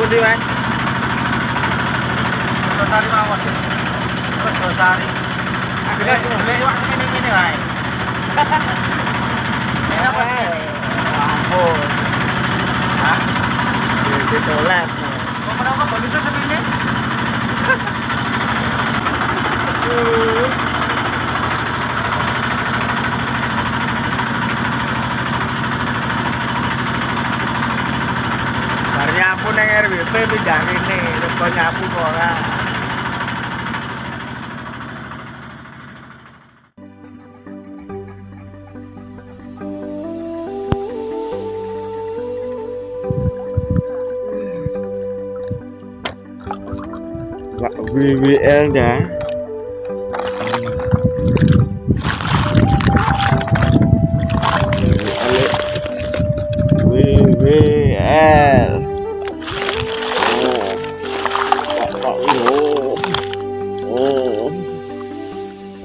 Fuji anh? Toyota đi bao rồi Toyota đi. À cái này Lê bạn cái này cái này Cái này Ồ Hả? Cái chỗ làm. RWP penjara ini depan nyapu orang VVL đã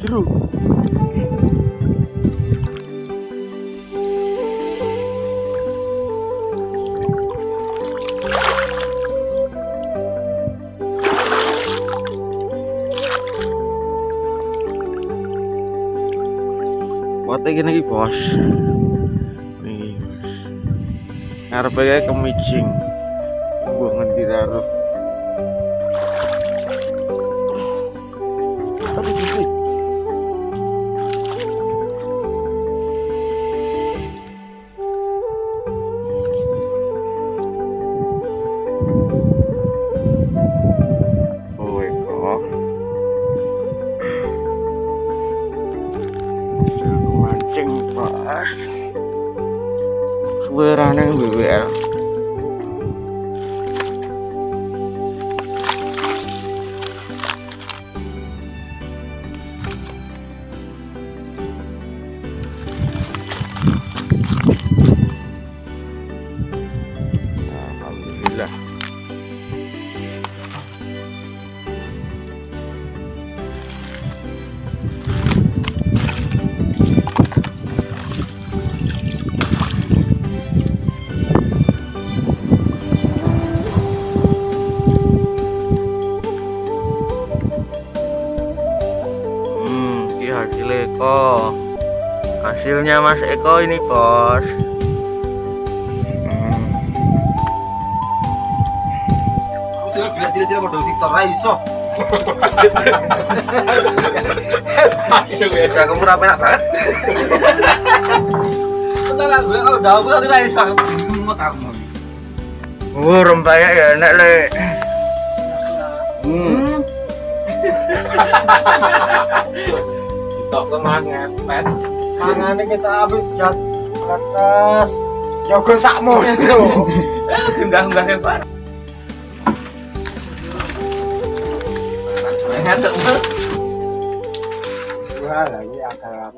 aduh. Jeru. Foto gini iki, Bos. Nih. Ngarepe kae kemicing. Mbok ngendi karo. Aduh, Mancing pas. BBL. Alhamdulillah. Eko. Hasilnya Mas Eko ini, Bos. Kamu rapi banget. Bentar, kalau nanti ra iso. Bingung kamu. Oh, rempahnya ya enak, Le. Hmm. Tok kemangan, pet. Mangane kita apik jat atas. Yogo sakmu lho. Eh, enggak-enggak hebat. Wah, lagi akal.